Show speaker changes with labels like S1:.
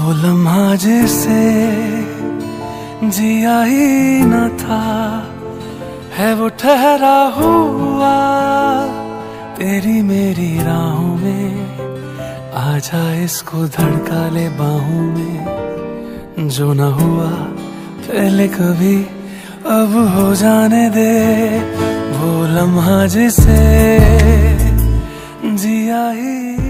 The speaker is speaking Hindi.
S1: वो लम्हा जैसे जिया ही न था। है वो ठहरा हुआ तेरी मेरी राहों में। आ जा इसको धड़का ले बाहों में। जो न हुआ, पहले कभी अब हो जाने दे। वो लम्हा जिसे जिया ही